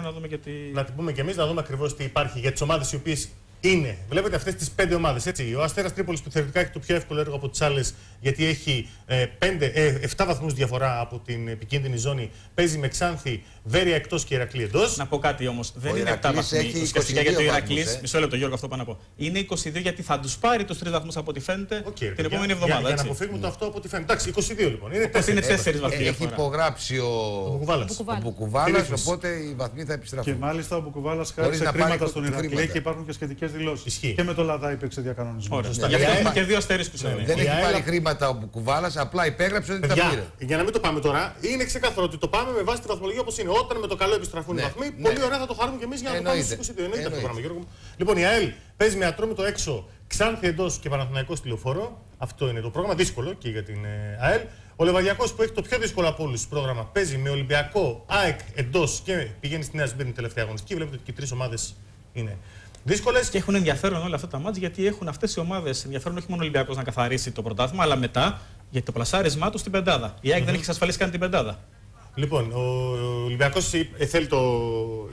να δούμε και τι. Να την πούμε και εμείς, να δούμε ακριβώς τι υπάρχει για τις ομάδες οι οποίες είναι. Βλέπετε αυτές τις πέντε ομάδες. Ο Αστέρας Τρίπολης που θεωρητικά έχει το πιο εύκολο έργο από τις άλλες, γιατί έχει ε, πέντε, ε, 7 βαθμούς διαφορά από την επικίνδυνη ζώνη. Παίζει με Ξάνθη, Βέρεια εκτός και Ηρακλή εντός. Να πω κάτι όμως. Δεν Ο είναι 7 Ηρακλής βαθμοί. έχει Ουσιαστικά 22 για το βαθμούς, Ηρακλής. ε. Μισό λεπτό, Γιώργο, αυτό που να πω. Είναι 22 γιατί θα τους πάρει τους 3 βαθμούς από ό,τι φαίνεται Οκ, ρε την παιδιά, επόμενη για- εβδομάδα. Για, να έτσι. αποφύγουμε το αυτό από ό,τι φαίνεται. Εντάξει, 22 λοιπόν. Είναι Οπότε είναι 4. 4 βαθμοί Έχει διαφορά. υπογράψει ο, Κουβάλας. ο Κουβάλας. Μπουκουβάλας, Ρύθμιση. οπότε οι βαθμοί θα Και επιστραφούν. μάλιστα ο Μπουκουβάλας Χωρίς χάρισε να πάρει χρήματα κο- στον Ηρακλή χρήματα. και υπάρχουν και σχετικές δηλώσεις. Ισχύει. Και με το Λαδά υπήρξε διακανονισμό. Ωραία. Σωστά. Γι' αυτό Η έχουμε ΑΕΛ- και δύο αστερίσκου. Δεν Η έχει ΑΕΛ- πάρει χρήματα ο Μπουκουβάλας, απλά υπέγραψε ότι τα Παιδιά, πήρε. για να μην το πάμε τώρα, είναι ξεκάθαρο ότι το πάμε με βάση τη βαθμολογία όπως είναι. Όταν με το καλό επιστραφούν οι Ναι, βαθμοί, ναι. πολύ ωραία θα το χαρούμε και εμείς για να το πάμε Εννοείται. στους 22. Εννοείται αυτό το Εννοείται. πράγμα, Γιώργο. μου. Λοιπόν, η ΑΕΛ παίζει με ατρόμητο έξω, Ξάνθη εντός και Παναθηναϊκός στη λεωφόρο. Αυτό είναι το πρόγραμμα, δύσκολο και για την ε, ΑΕΛ. Ο Λεβαδιακός που έχει το πιο δύσκολο από όλους πρόγραμμα παίζει με Ολυμπιακό, ΑΕΚ εντός και πηγαίνει στη Νέα Σμπύρνη τελευταία αγωνιστική. Βλέπετε ότι και οι τρεις ομάδες είναι δύσκολες. Και έχουν ενδιαφέρον όλα αυτά τα μάτια γιατί έχουν αυτές οι ομάδες ενδιαφέρον όχι μόνο ο Ολυμπιακός να καθαρίσει το πρωτάθλημα, αλλά μετά για το πλασάρισμά τους στην πεντάδα. Η ΑΕΚ δεν έχει εξασφαλίσει καν την πεντάδα. Λοιπόν, ο Ολυμπιακός θέλει το.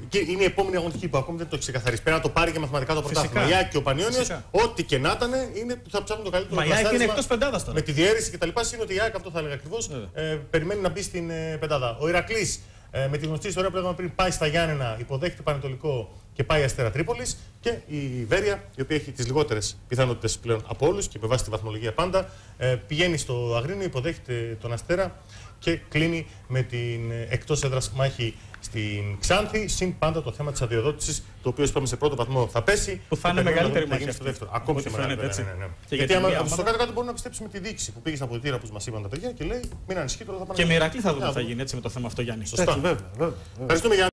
και Είναι η επόμενη αγωνιστική που ακόμη δεν το έχει ξεκαθαρίσει. Πρέπει να το πάρει και μαθηματικά το Φυσικά. πρωτάθλημα. Η ΑΕΚ και ο Πανιόνιος, Φυσικά. ό,τι και να ήταν, είναι που θα ψάχνουν το καλύτερο Μα η ΑΕΚ είναι πλασάρισμα εκτός πεντάδας τώρα. Με τη διαίρεση κτλ. Είναι ότι η ΑΕΚ, αυτό θα έλεγα ακριβώς, Βέβαια. ε, περιμένει να μπει στην ε, πεντάδα. Ο Ηρακλής, ε, με τη γνωστή ιστορία που λέγαμε πριν, πάει στα Γιάννενα, υποδέχεται Πανετολικό και πάει Αστέρα Τρίπολης. Και η Βέρεια, η οποία έχει τις λιγότερες πιθανότητες πλέον από όλους και με βάση τη βαθμολογία πάντα, ε, πηγαίνει στο Αγρίνιο, υποδέχεται τον Αστέρα και κλείνει με την εκτός έδρας μάχη στην Ξάνθη. Συν πάντα το θέμα της αδειοδότησης, το οποίο είπαμε σε πρώτο βαθμό θα πέσει. Που θα Και είναι περιμένουμε να μεγαλύτερη δούμε τι θα γίνει μάχη στο αυτή. δεύτερο. Ακόμη Ό,τι πιο μεγαλύτερη. φαίνεται, ναι, έτσι. ναι, ναι. Και Γιατί για τη άμα μία στο ομάδα- κάτω-κάτω μπορούμε να πιστέψουμε τη δίκηση που πήγε στα αποδητήρια όπως μας είπαν τα παιδιά και λέει: Μην ανησυχείτε, τώρα θα πάνε. Και με Ηρακλή θα δούμε Να τι θα γίνει έτσι με το θέμα αυτό, Γιάννη. Σωστά. Έτσι, βέβαια, βέβαια. βέβαια. Ευχαριστούμε, Γιάννη.